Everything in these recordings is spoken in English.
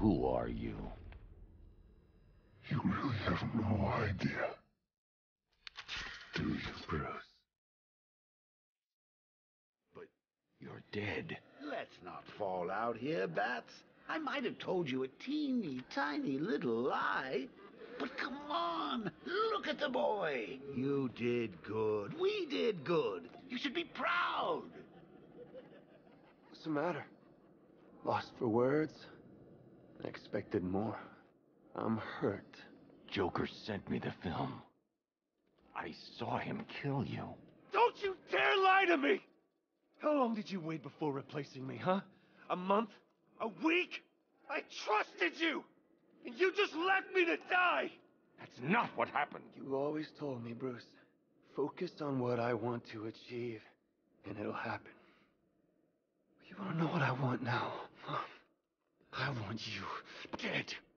Who are you? You really have no idea. Do you, Bruce? But you're dead. Let's not fall out here, Bats. I might have told you a teeny tiny little lie. But come on, look at the boy. You did good. We did good. You should be proud. What's the matter? Lost for words? I expected more. I'm hurt. Joker sent me the film. I saw him kill you. Don't you dare lie to me! How long did you wait before replacing me, huh? A month? A week? I trusted you! And you just left me to die! That's not what happened. You always told me, Bruce. Focus on what I want to achieve, and it'll happen. You wanna know what I want now? Want you dead.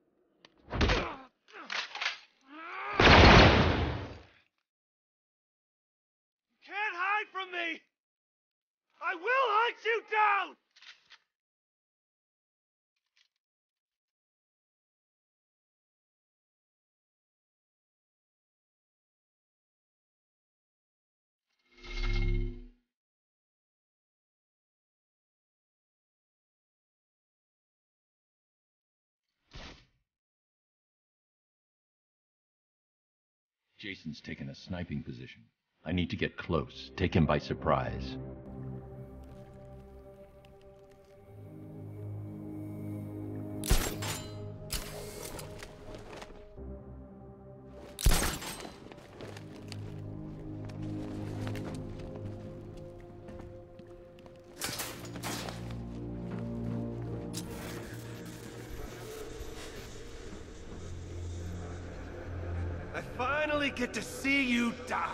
Jason's taken a sniping position. I need to get close, take him by surprise. Finally get to see you die.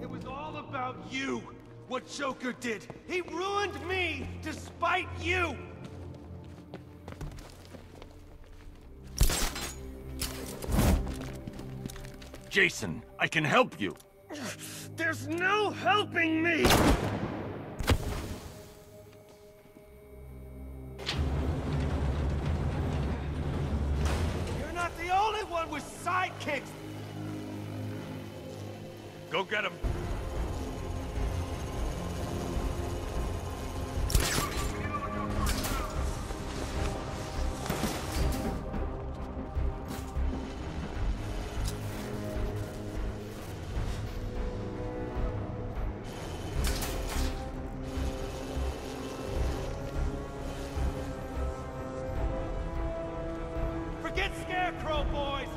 It was all about you. What Joker did. He ruined me despite you. Jason, I can help you. There's no helping me. You're not the only one with sidekicks. Go get him. Scarecrow, boys.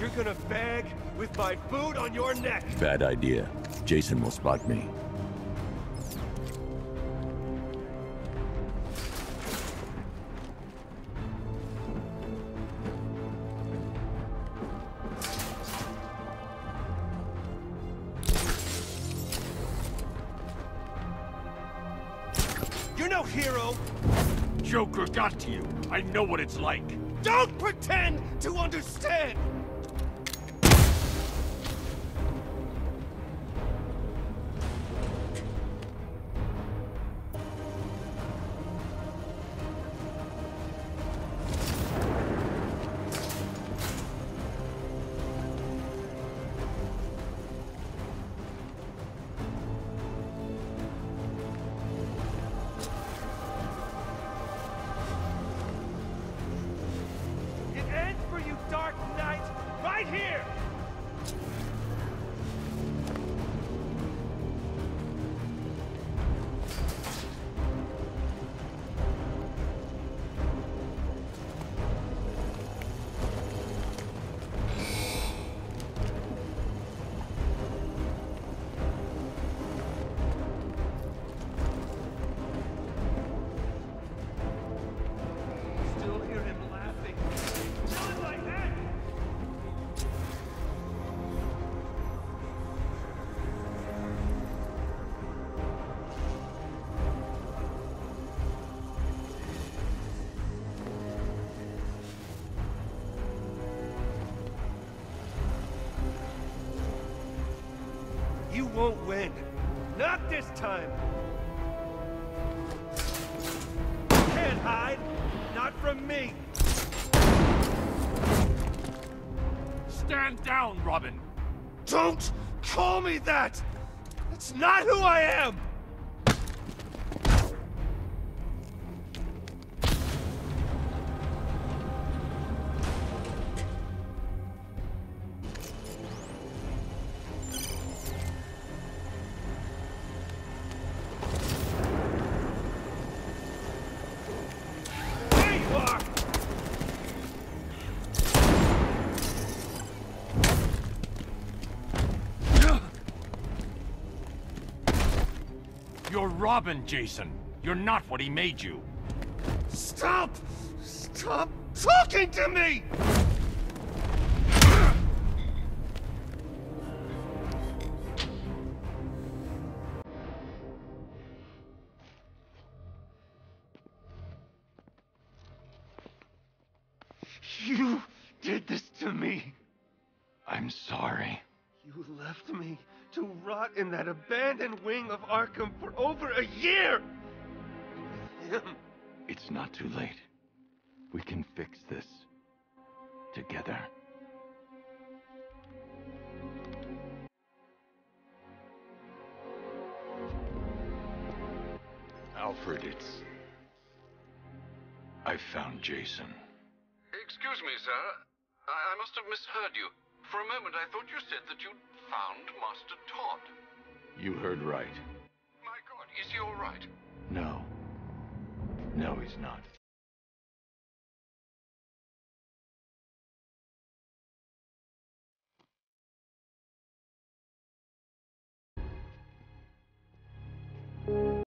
You're gonna beg with my boot on your neck. Bad idea. Jason will spot me. You're no hero. Joker got to you. I know what it's like. Don't pretend to understand. This time. Can't hide. Not from me. Stand down, Robin. Don't call me that! That's not who I am! Robin, Jason. You're not what he made you. Stop! Stop talking to me! In that abandoned wing of Arkham for over a year! With him. It's not too late. We can fix this. Together. Alfred, it's. I found Jason. Excuse me, sir. I, I must have misheard you. For a moment, I thought you said that you'd found Master Todd. You heard right. My God, is he all right? No. No, he's not.